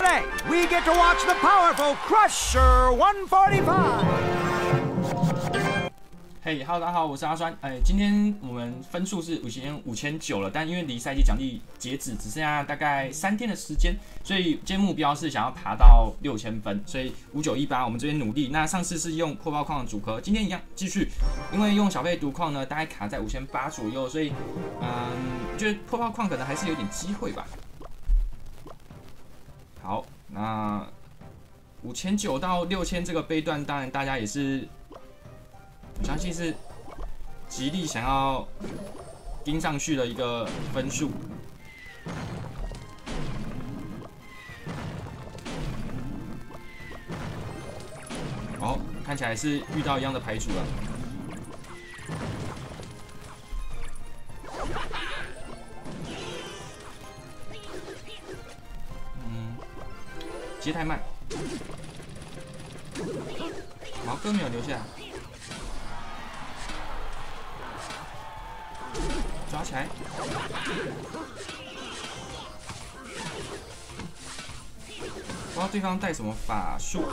Today, we get to watch the powerful Crusher 145. 嘿，Hello，大家好，我是阿酸。哎，今天我们分数是五千五千九了，但因为离赛季奖励截止只剩下大概三天的时间，所以今天目标是想要爬到六千分，所以五九一八，我们这边努力。那上次是用破爆矿的组合，今天一样继续，因为用小费毒矿呢，大概卡在五千八左右，所以嗯，觉得破爆矿可能还是有点机会吧。好，那五千九到六千这个杯段，当然大家也是。我相信是极力想要盯上去的一个分数。哦，看起来是遇到一样的牌组了。接太慢，毛哥没有留下。抓起来！不知道对方带什么法术。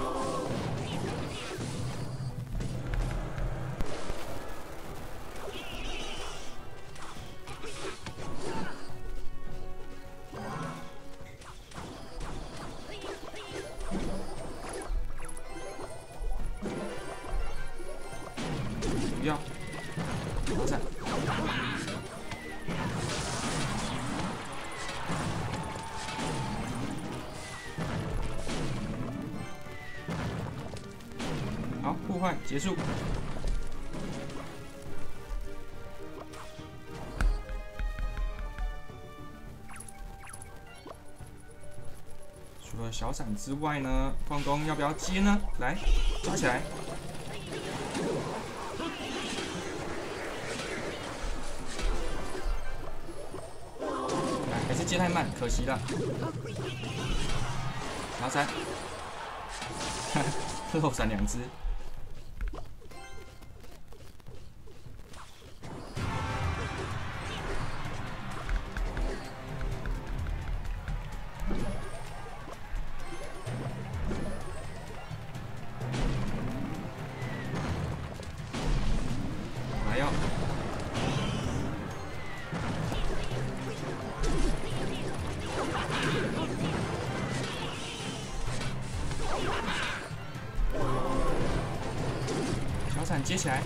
好互换结束。除了小闪之外呢，矿工要不要接呢？来，抓起来。太慢，可惜了。拿 三，最后闪两只。接起来，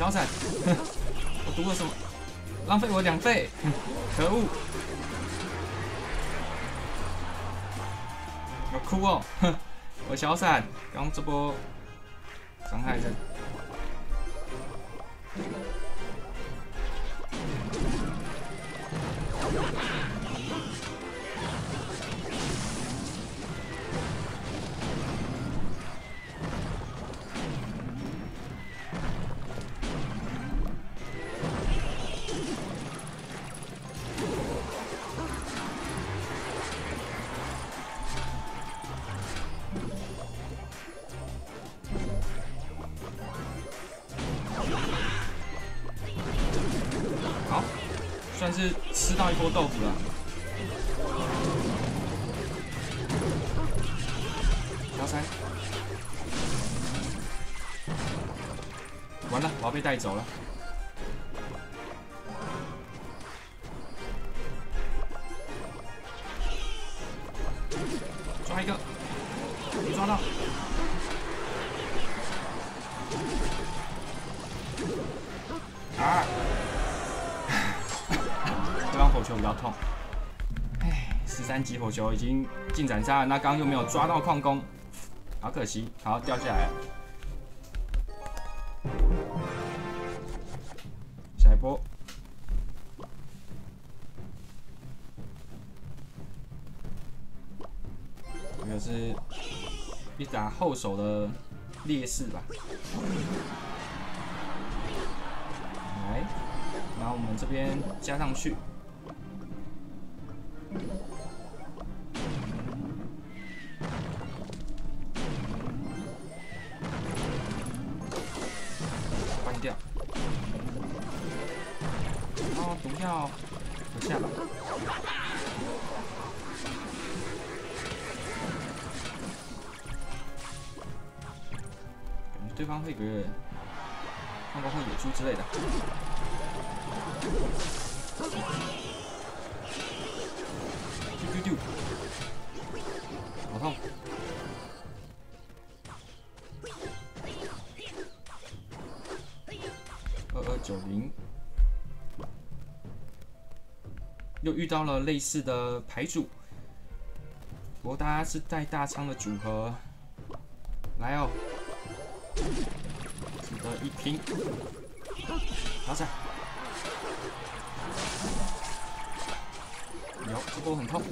小闪？我读了什么？浪费我两费！可恶！我哭哦！哼，我小闪刚这波伤害的。我要被带走了。抓一个，没抓到。啊！这帮火球比较痛。哎，十三级火球已经进展渣了，那刚又没有抓到矿工，好可惜，好掉下来了。后手的劣势吧。来，然后我们这边加上去。感觉对方会给矿工会野猪之类的。丢丢丢！好痛！二二九零，又遇到了类似的牌组，不过大家是带大仓的组合，来哦，值得一拼，拿下。有，这波很痛。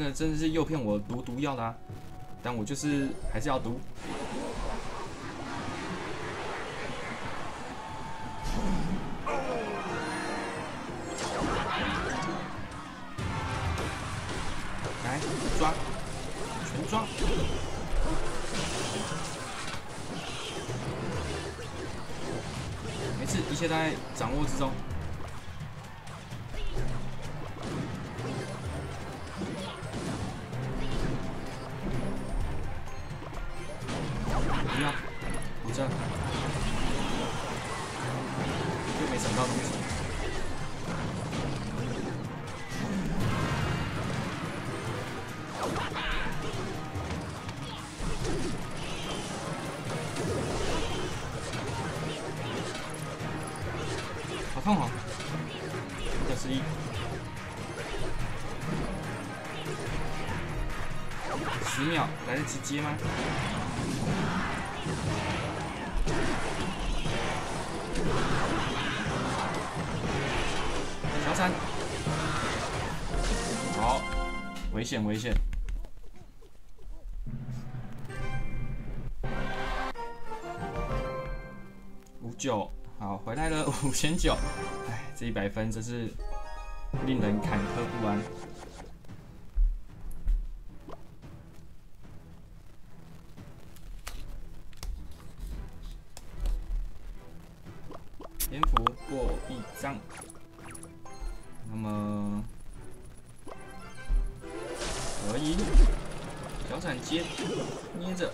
那真的是诱骗我毒毒药的！但我就是还是要毒。来抓，全抓！没事，一切在掌握之中。十秒来得及接吗？小闪，好，危险危险！五九，好，回来了五千九，哎，这一百分真是令人坎坷不安。小闪接捏着，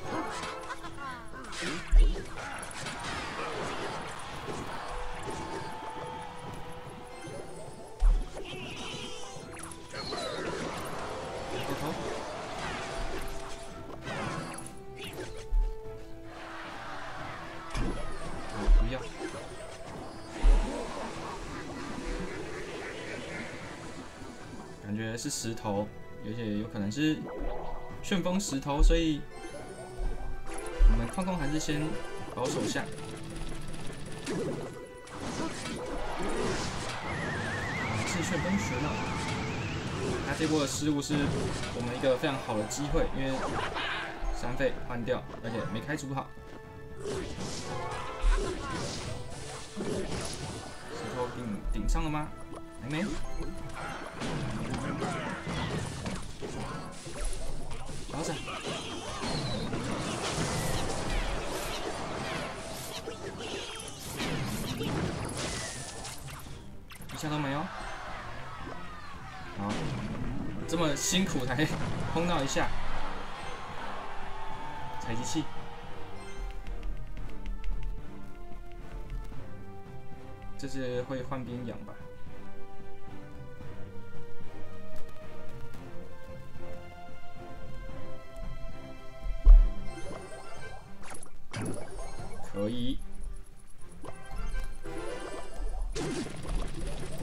过头。哦不要。感觉是石头，而且有可能是旋风石头，所以我们矿工还是先保守下。是旋风石呢？那这波的失误是我们一个非常好的机会，因为三费换掉，而且没开除好。石头顶顶上了吗？还没。啥子？一下都没有。好，这么辛苦才碰到一下。采集器，这是会换兵养吧？可以，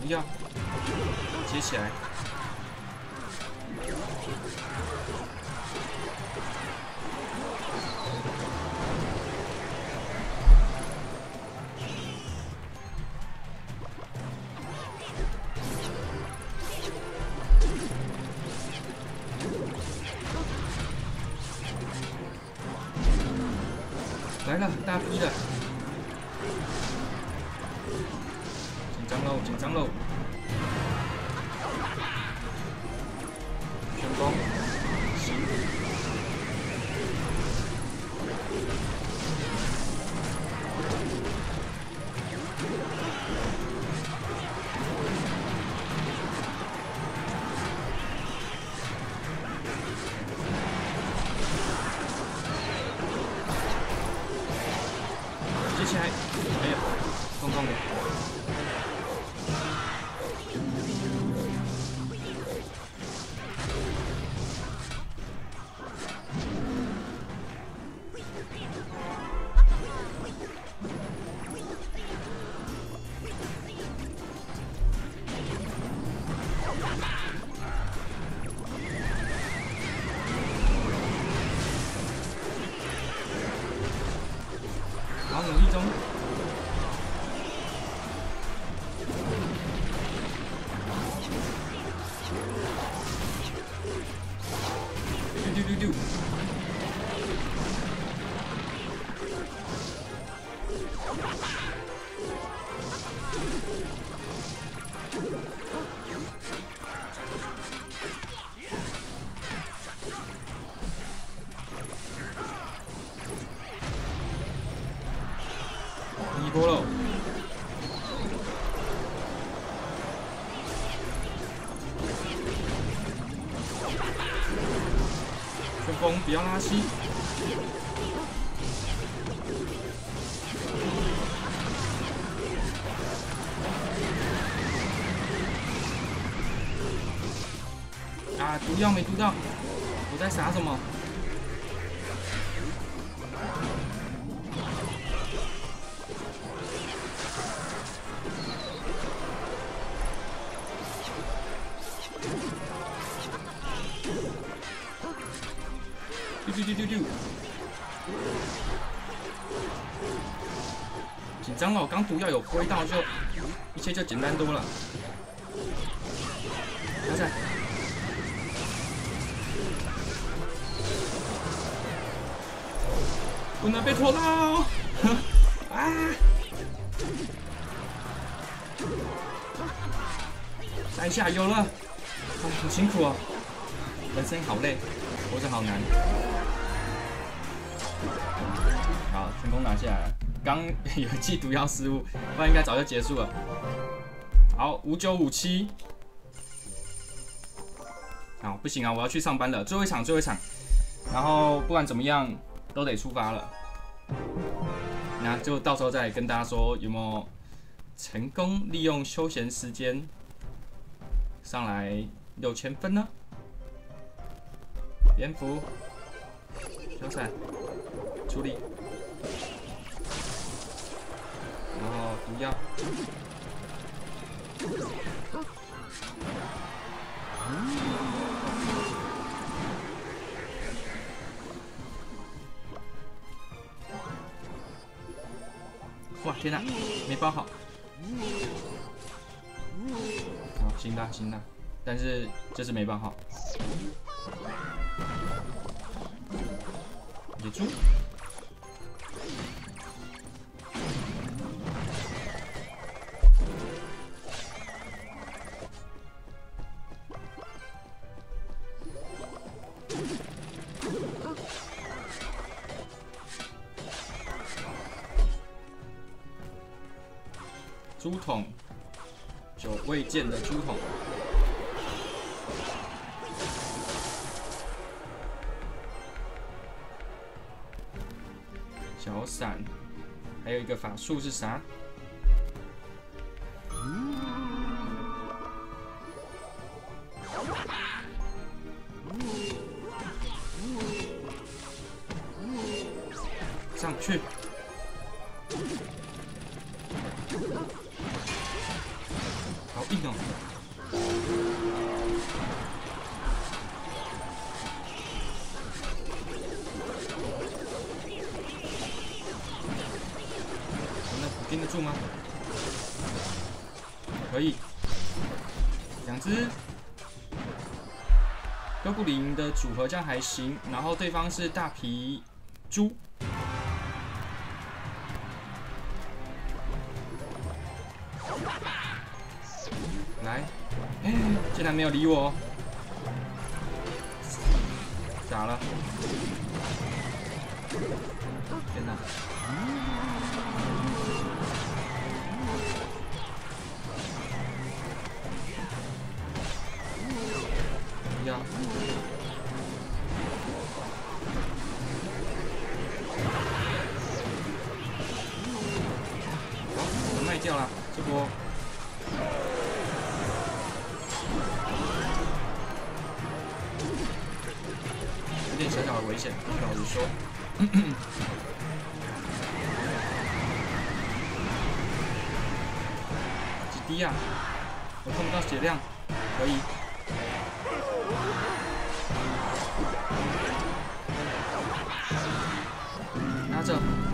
不要接起。来丢丢不要拉稀。啊！毒药没毒到，我在傻什么？丢丢丢丢丢！紧张了，刚毒药有挥到，就一切就简单多了。加赛，不能被拖到！啊！再下有了，啊，好辛苦哦，人生好累，活着好难。拿下来了。刚有一记毒药失误，不然应该早就结束了。好，五九五七。好，不行啊，我要去上班了，最后一场，最后一场。然后不管怎么样，都得出发了。那就到时候再跟大家说有没有成功利用休闲时间上来六千分呢？蝙蝠，小闪，处理，然后毒药。哇，天哪，没包好。好，行的，行的，但是这是没包好。野。猪剑的出筒，小闪，还有一个法术是啥？上去。组合这样还行，然后对方是大皮猪。来，哎，竟然没有理我，咋了？天哪！几滴啊？我看不到血量，可以。拿着。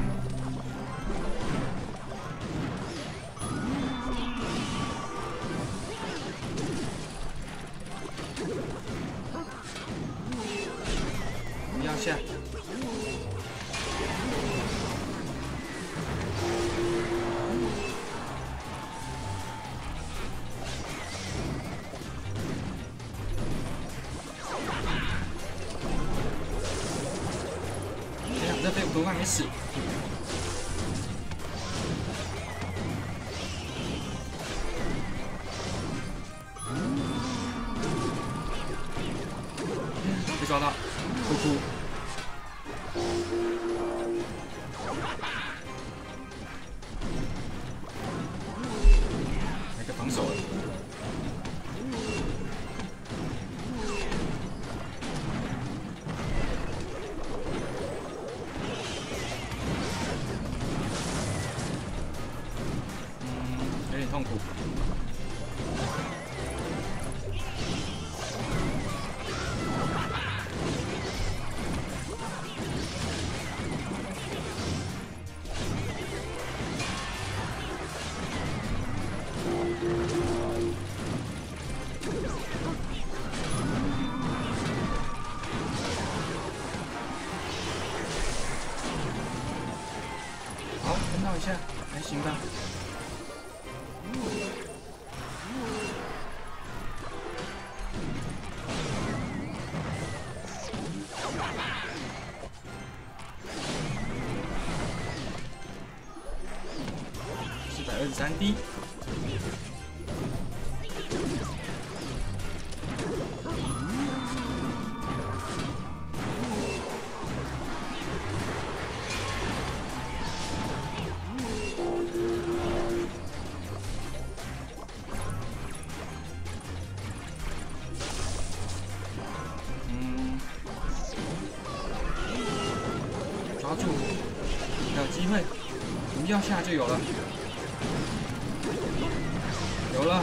行吧。四百二十三滴。就有了，有了。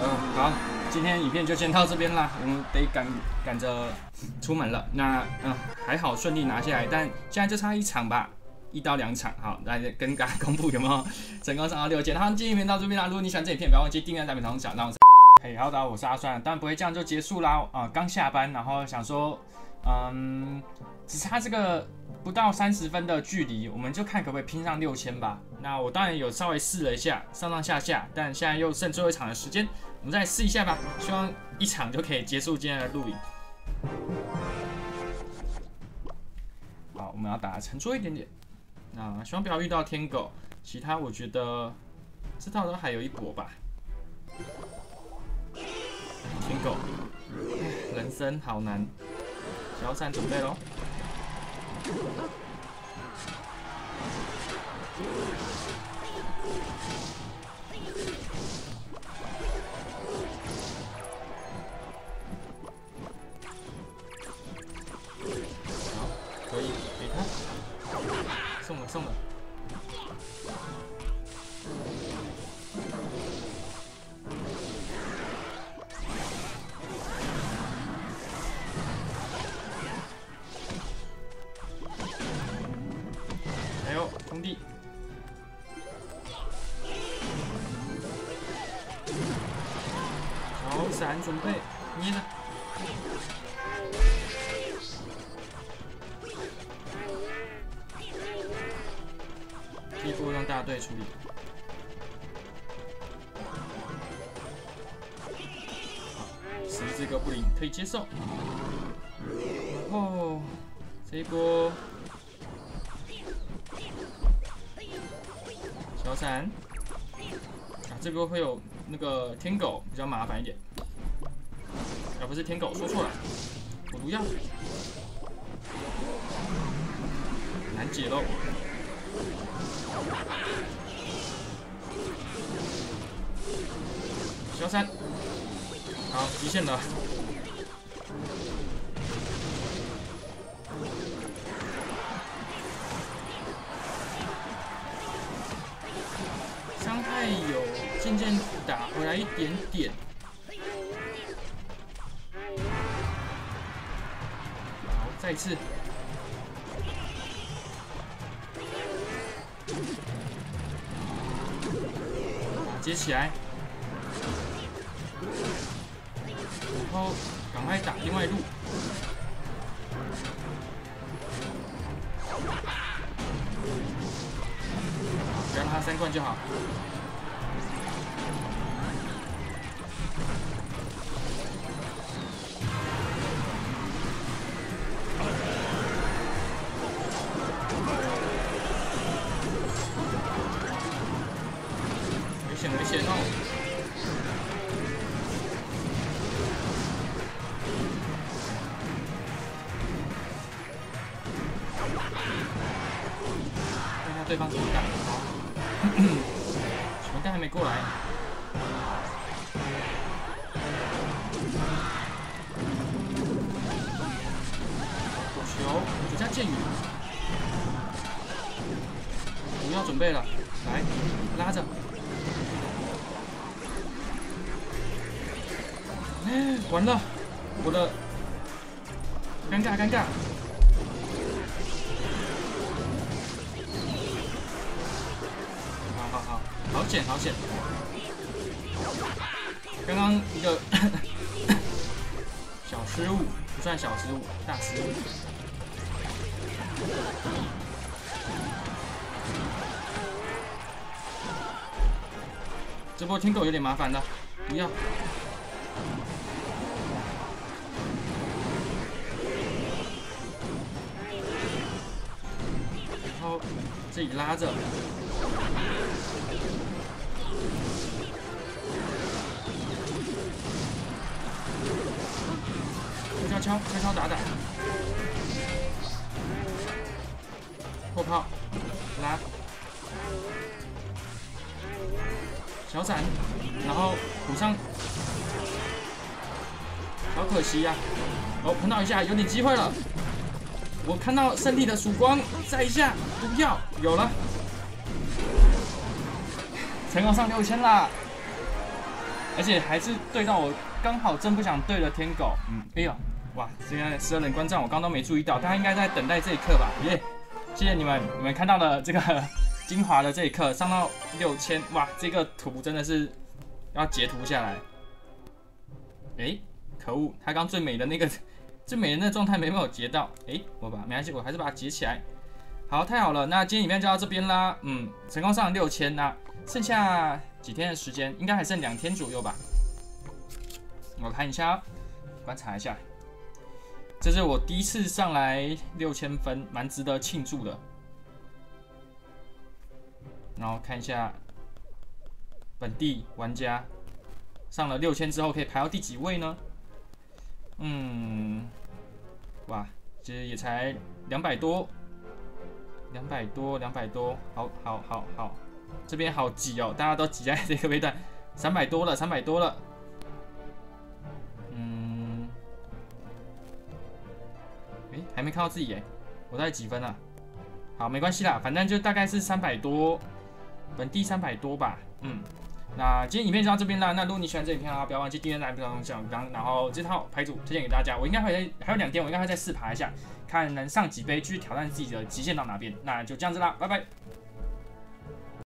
嗯、好，今天影片就先到这边啦，我们得赶赶着出门了。那嗯、还好顺利拿下来，但现在就差一场吧。一到两场，好，来跟大家公布有没有成功上到六件。好，今天影片到这边啦。如果你喜欢这影片，不要忘记订阅、打屏、同享，让我。嘿，好的，我是阿酸，当然不会这样就结束啦。啊、刚下班，然后想说，嗯，只差这个不到三十分的距离，我们就看可不可以拼上六千吧。那我当然有稍微试了一下，上上下下，但现在又剩最后一场的时间，我们再试一下吧。希望一场就可以结束今天的录影。好，我们要打沉着一点点。那希望不要遇到天狗，其他我觉得这套都还有一搏吧。天狗，人生好难。小伞准备喽。好，可以给他。 一波让大队处理。十字哥布林可以接受。然后这一波小闪，啊，这波会有那个天狗比较麻烦一点。啊，不是天狗，说错了，火毒药难解喽。幺三，好，极限了。伤害有渐渐打回来一点点。好，再一次。接起来，后赶快打另外路，不要让他三冠就好。危险哦！看下对方怎么干。什么蛋还没过来？球，绝佳剑雨，我们要准备了，来，拉着。完了，我的尴尬尴尬，失误，不算小失误，大失误。这波天狗有点麻烦的，不要。然后自己拉着，敲敲敲敲打打，破炮来，小闪，然后补上，好可惜呀！哦，碰到一下，有点机会了。我看到胜利的曙光，再一下，不要有了，成功上六千啦！而且还是对到我刚好真不想对的天狗，嗯，哎呦，哇！现在十二人观战，我刚都没注意到，大家应该在等待这一刻吧？耶！谢谢你们，你们看到了这个精华的这一刻，上到六千，哇！这个图真的是要截图下来。哎，可恶，他刚最美的那个。最美的那个状态没有截到，哎，我把没关系，我还是把它截起来。好，太好了，那今天影片就到这边啦。嗯，成功上六千那剩下几天的时间，应该还剩两天左右吧。我看一下，观察一下，这是我第一次上来六千分，蛮值得庆祝的。然后看一下本地玩家上了六千之后可以排到第几位呢？嗯，哇，其实也才两百多，两百多，两百多，好，好，好，好，这边好挤哦，大家都挤在这个位段，三百多了，三百多了，没看到自己哎，我在几分啊？好，没关系啦，反正就大概是三百多，本地三百多吧，嗯。那今天影片就到这边啦。那如果你喜欢这影片的话，不要忘记订阅、来分享、刚，然后这套牌组推荐给大家。我应该会还有两天，我应该会再试爬一下，看能上几杯，去挑战自己的极限到哪边。那就这样子啦，拜拜。